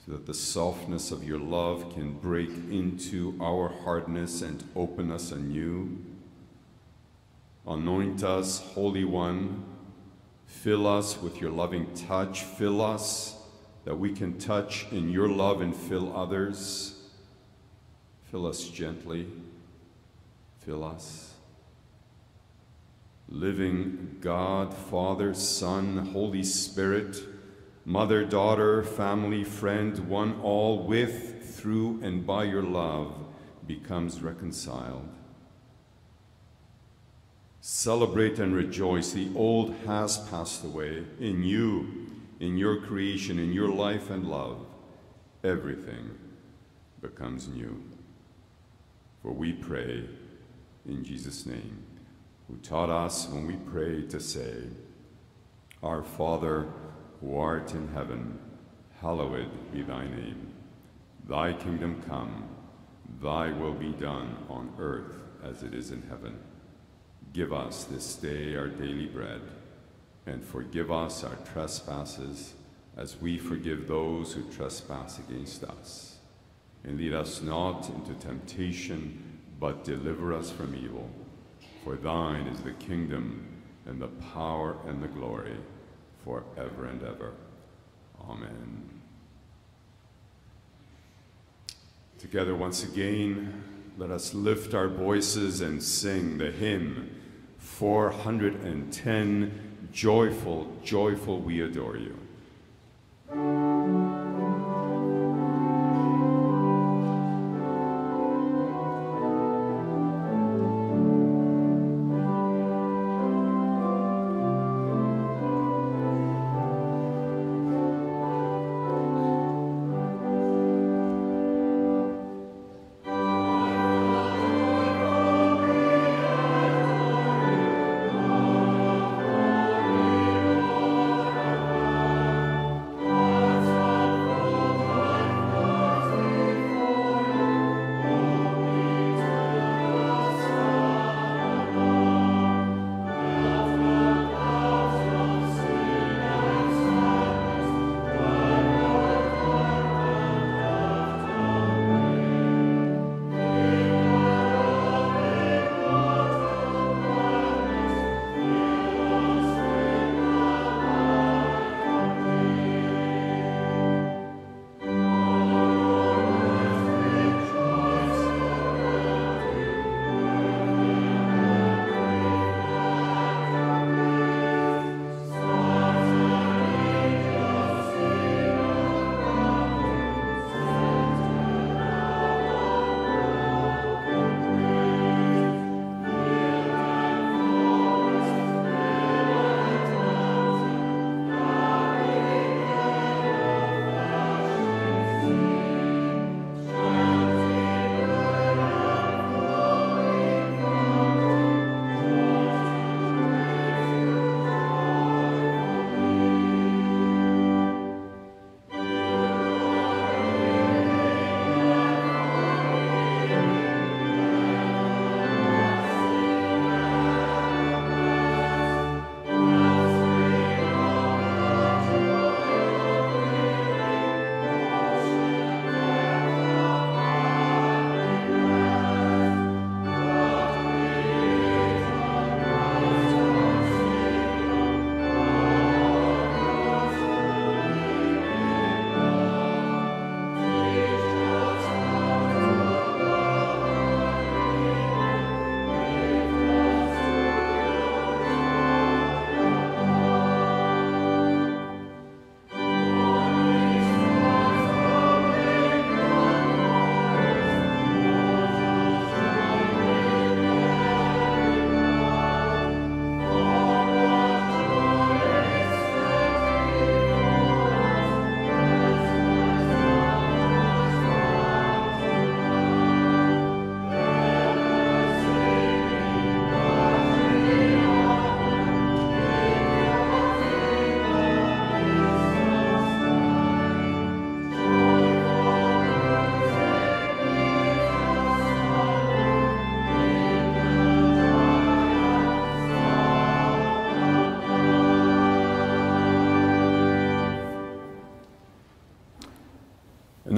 so that the softness of your love can break into our hardness and open us anew. Anoint us, Holy One. Fill us with your loving touch. Fill us that we can touch in your love and fill others. Fill us gently. Fill us. Living God, Father, Son, Holy Spirit, mother, daughter, family, friend, one all with, through, and by your love becomes reconciled. Celebrate and rejoice. The old has passed away. In you, in your creation, in your life and love, everything becomes new. For we pray in Jesus' name, who taught us when we pray to say, Our Father, who art in heaven, hallowed be thy name. Thy kingdom come, thy will be done on earth as it is in heaven. Give us this day our daily bread, and forgive us our trespasses as we forgive those who trespass against us. And lead us not into temptation, but deliver us from evil. For thine is the kingdom, and the power, and the glory, forever and ever. Amen. Together once again, let us lift our voices and sing the hymn 410 Joyful, joyful, we adore you.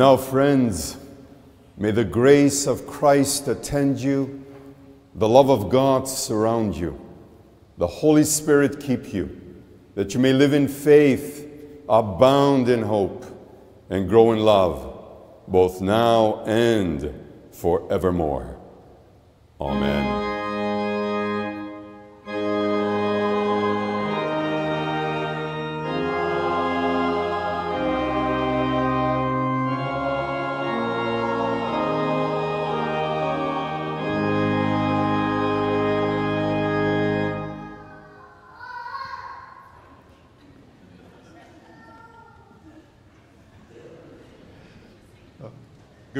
Now, friends, may the grace of Christ attend you, the love of God surround you, the Holy Spirit keep you, that you may live in faith, abound in hope, and grow in love, both now and forevermore. Amen.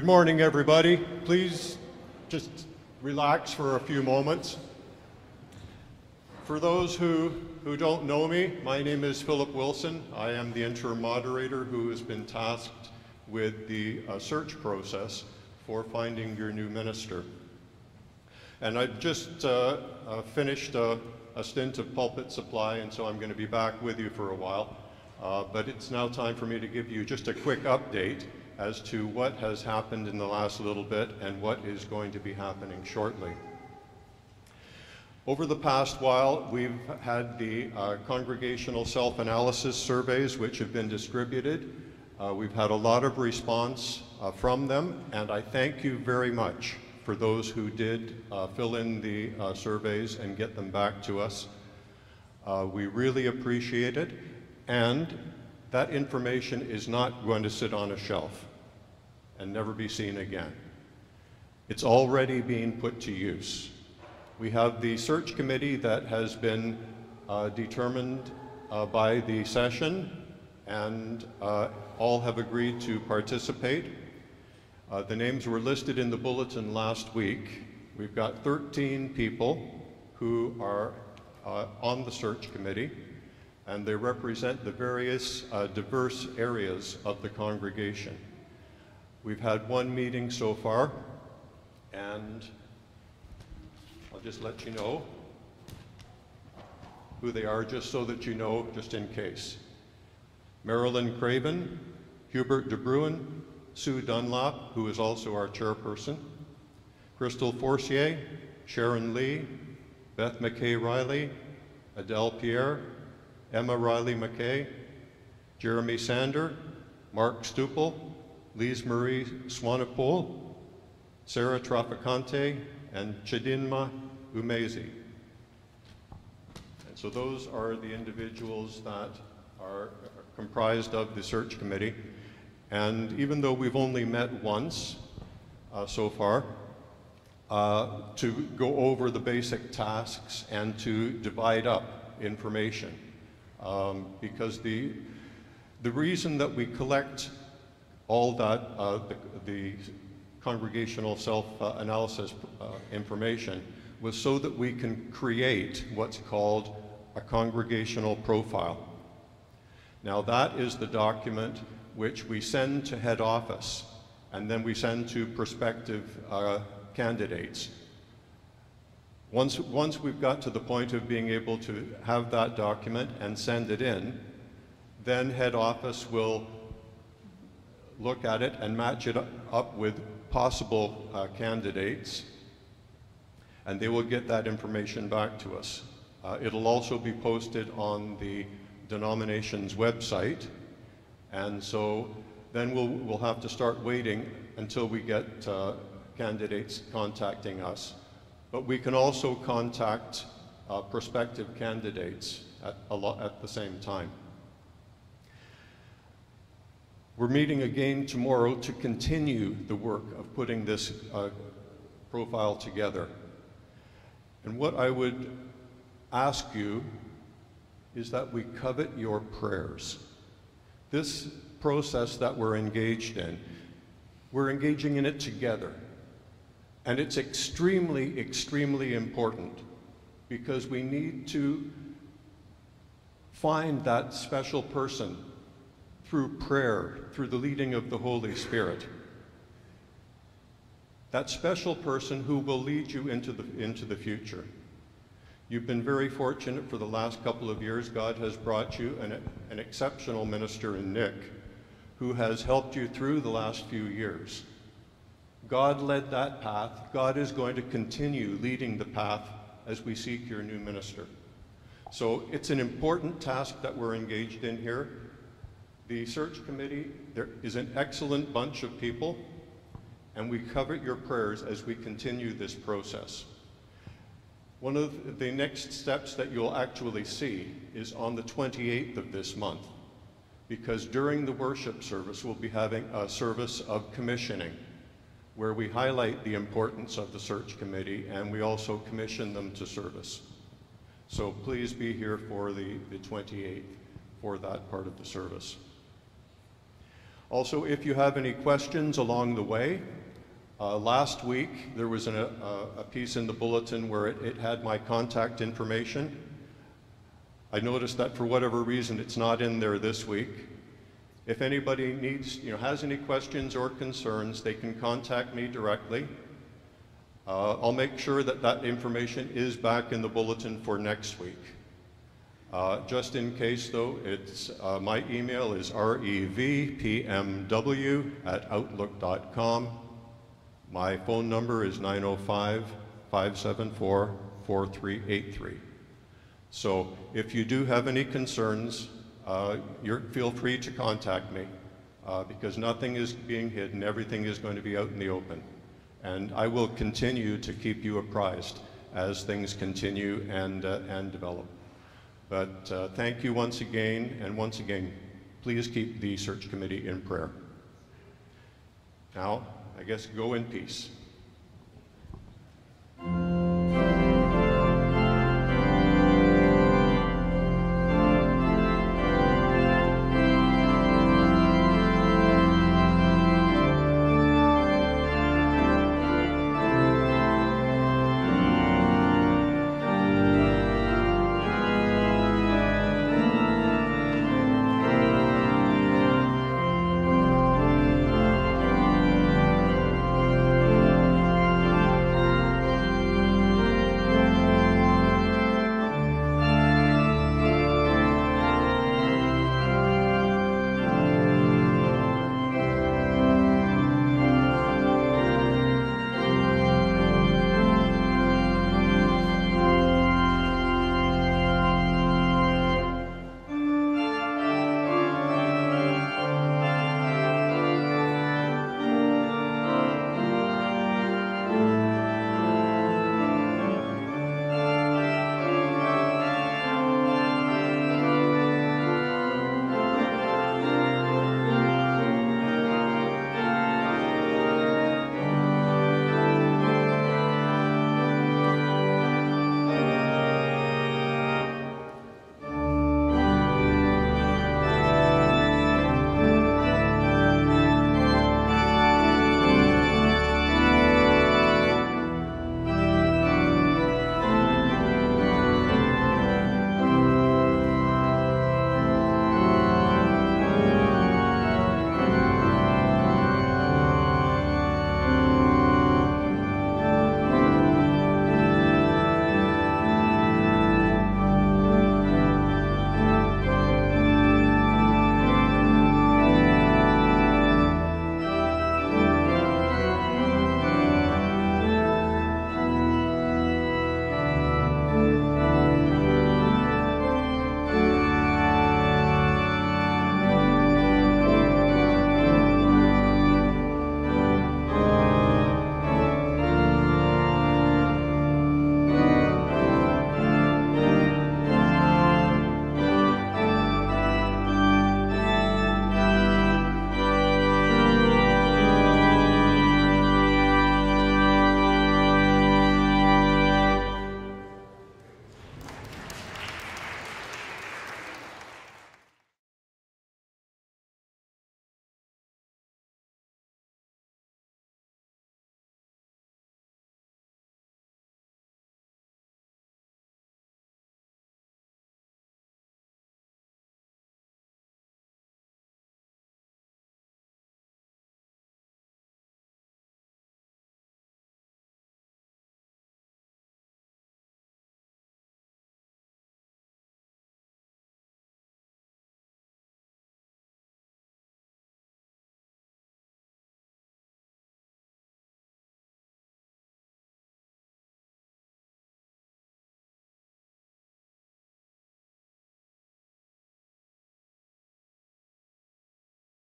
Good morning, everybody. Please just relax for a few moments. For those who, who don't know me, my name is Philip Wilson. I am the interim moderator who has been tasked with the uh, search process for finding your new minister. And I've just uh, uh, finished a, a, stint of pulpit supply, and so I'm going to be back with you for a while. Uh, but it's now time for me to give you just a quick update as to what has happened in the last little bit and what is going to be happening shortly. Over the past while, we've had the uh, congregational self-analysis surveys which have been distributed. Uh, we've had a lot of response uh, from them, and I thank you very much for those who did uh, fill in the uh, surveys and get them back to us. Uh, we really appreciate it, and that information is not going to sit on a shelf and never be seen again. It's already being put to use. We have the search committee that has been uh, determined uh, by the session and uh, all have agreed to participate. Uh, the names were listed in the bulletin last week. We've got 13 people who are uh, on the search committee and they represent the various uh, diverse areas of the congregation. We've had one meeting so far, and I'll just let you know who they are, just so that you know, just in case. Marilyn Craven, Hubert De Bruin, Sue Dunlop, who is also our chairperson, Crystal Forcier, Sharon Lee, Beth McKay Riley, Adele Pierre, Emma Riley McKay, Jeremy Sander, Mark Stupel, Lise Marie Swanepoel, Sarah Traficante, and Chidinma Umezi. And so those are the individuals that are comprised of the search committee. And even though we've only met once uh, so far, uh, to go over the basic tasks and to divide up information um, because the, the reason that we collect all that, uh, the, the, congregational self-analysis uh, information was so that we can create what's called a congregational profile. Now that is the document which we send to head office and then we send to prospective uh, candidates. Once, once we've got to the point of being able to have that document and send it in, then head office will look at it and match it up with possible uh, candidates, and they will get that information back to us. Uh, it'll also be posted on the denomination's website, and so then we'll, we'll have to start waiting until we get uh, candidates contacting us. But we can also contact uh, prospective candidates at, at the same time. We're meeting again tomorrow to continue the work of putting this uh, profile together. And what I would ask you is that we covet your prayers. This process that we're engaged in, we're engaging in it together. And it's extremely, extremely important because we need to find that special person through prayer, through the leading of the Holy Spirit. That special person who will lead you into the, into the future. You've been very fortunate for the last couple of years. God has brought you an, an exceptional minister in Nick who has helped you through the last few years. God led that path. God is going to continue leading the path as we seek your new minister. So it's an important task that we're engaged in here. The search committee, there is an excellent bunch of people, and we covet your prayers as we continue this process. One of the next steps that you'll actually see is on the 28th of this month, because during the worship service, we'll be having a service of commissioning where we highlight the importance of the search committee and we also commission them to service. So please be here for the, the 28th for that part of the service. Also, if you have any questions along the way, uh, last week there was an, a, a piece in the bulletin where it, it had my contact information. I noticed that for whatever reason it's not in there this week. If anybody needs, you know, has any questions or concerns, they can contact me directly. Uh, I'll make sure that that information is back in the bulletin for next week. Uh, just in case, though, it's uh, my email is revpmw at outlook.com. My phone number is 905 574 4383. So if you do have any concerns, feel free to contact me uh, because nothing is being hidden, everything is going to be out in the open. And I will continue to keep you apprised as things continue and, uh, and develop. But uh, thank you once again, and once again, please keep the search committee in prayer. Now, I guess go in peace.